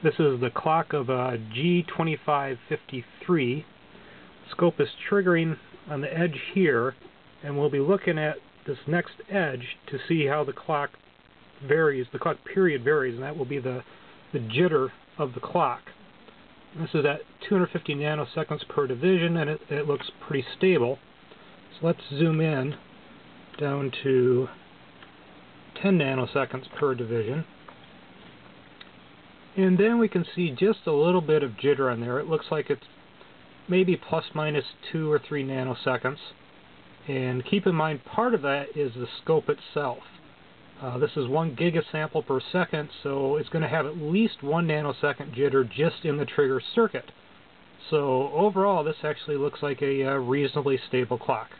This is the clock of a G2553. Scope is triggering on the edge here, and we'll be looking at this next edge to see how the clock varies, the clock period varies, and that will be the, the jitter of the clock. This is at 250 nanoseconds per division, and it, it looks pretty stable. So let's zoom in down to 10 nanoseconds per division. And then we can see just a little bit of jitter on there. It looks like it's maybe plus minus 2 or 3 nanoseconds. And keep in mind, part of that is the scope itself. Uh, this is 1 gigasample per second, so it's going to have at least 1 nanosecond jitter just in the trigger circuit. So overall, this actually looks like a uh, reasonably stable clock.